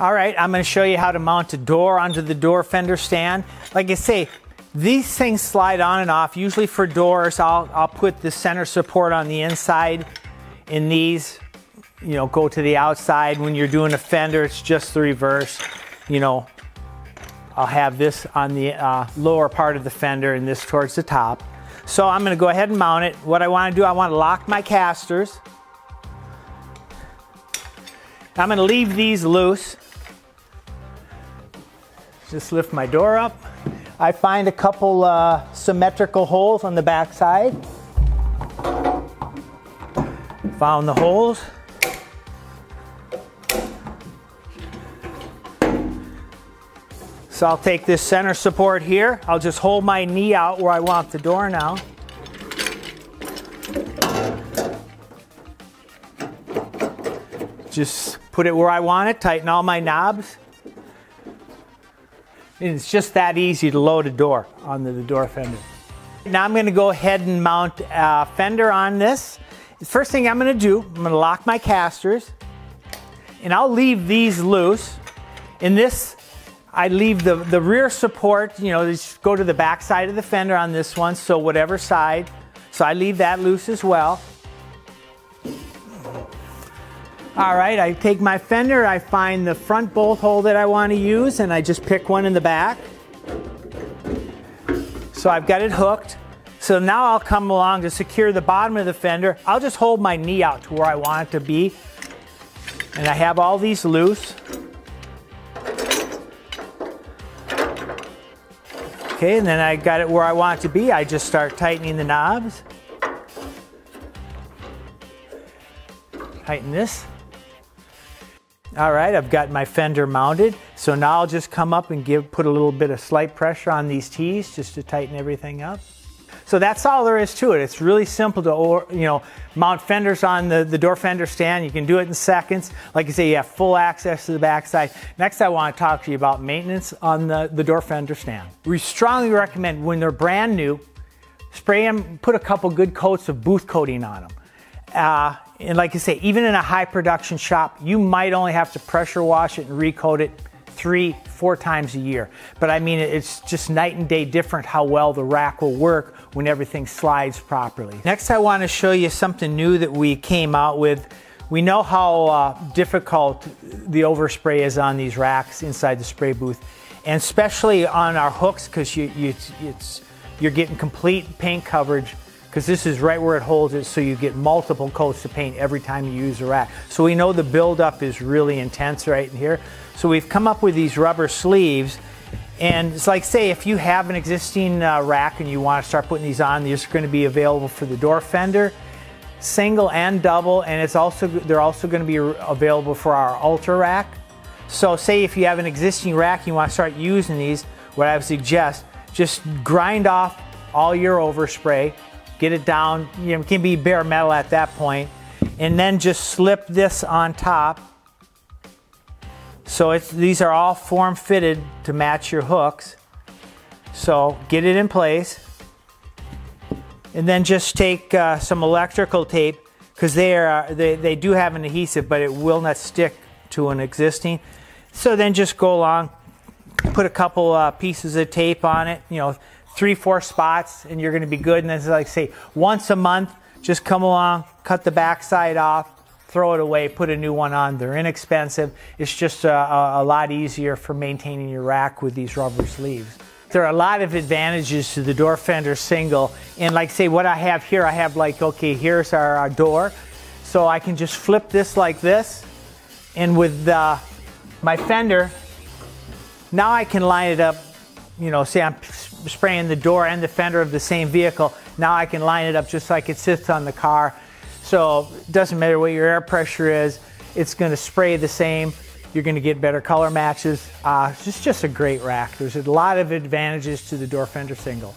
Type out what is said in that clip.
All right, I'm going to show you how to mount a door onto the door fender stand. Like I say, these things slide on and off. Usually for doors, I'll, I'll put the center support on the inside and these, you know, go to the outside. When you're doing a fender, it's just the reverse. You know, I'll have this on the uh, lower part of the fender and this towards the top. So I'm going to go ahead and mount it. What I want to do, I want to lock my casters. I'm going to leave these loose. Just lift my door up. I find a couple uh, symmetrical holes on the back side. Found the holes. So I'll take this center support here. I'll just hold my knee out where I want the door now. Just put it where I want it, tighten all my knobs. And it's just that easy to load a door on the, door fender. Now I'm gonna go ahead and mount a fender on this. First thing I'm gonna do, I'm gonna lock my casters and I'll leave these loose. In this, I leave the, the rear support, you know, just go to the back side of the fender on this one, so whatever side. So I leave that loose as well. All right, I take my fender, I find the front bolt hole that I want to use, and I just pick one in the back. So I've got it hooked. So now I'll come along to secure the bottom of the fender. I'll just hold my knee out to where I want it to be. And I have all these loose. Okay, and then I got it where I want it to be. I just start tightening the knobs. Tighten this. All right, I've got my fender mounted. So now I'll just come up and give, put a little bit of slight pressure on these T's just to tighten everything up. So that's all there is to it. It's really simple to, you know, mount fenders on the, the door fender stand. You can do it in seconds. Like I say, you have full access to the backside. Next, I want to talk to you about maintenance on the, the door fender stand. We strongly recommend when they're brand new, spray them, put a couple good coats of booth coating on them. Uh, and like I say, even in a high production shop, you might only have to pressure wash it and recoat it three, four times a year. But I mean, it's just night and day different how well the rack will work when everything slides properly. Next, I want to show you something new that we came out with. We know how uh, difficult the overspray is on these racks inside the spray booth, and especially on our hooks because you, you, it's, you're getting complete paint coverage because this is right where it holds it so you get multiple coats of paint every time you use a rack. So we know the buildup is really intense right in here. So we've come up with these rubber sleeves and it's like say if you have an existing uh, rack and you want to start putting these on, these are going to be available for the door fender, single and double, and it's also they're also going to be available for our ultra rack. So say if you have an existing rack and you want to start using these, what I would suggest, just grind off all your overspray, get it down, you know, it can be bare metal at that point, and then just slip this on top. So it's these are all form fitted to match your hooks. So get it in place. And then just take uh, some electrical tape because they, are, they, they do have an adhesive, but it will not stick to an existing. So then just go along, put a couple uh, pieces of tape on it, you know, three, four spots, and you're going to be good. And then, like say, once a month, just come along, cut the backside off, throw it away, put a new one on. They're inexpensive. It's just a, a, lot easier for maintaining your rack with these rubber sleeves. There are a lot of advantages to the door fender single. And like say what I have here, I have like, okay, here's our, our door. So I can just flip this like this. And with uh, my fender, now I can line it up you know, say I'm spraying the door and the fender of the same vehicle, now I can line it up just like it sits on the car. So it doesn't matter what your air pressure is, it's going to spray the same. You're going to get better color matches. Uh, it's just a great rack. There's a lot of advantages to the door fender single.